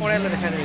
পড়ে দেখা যাবে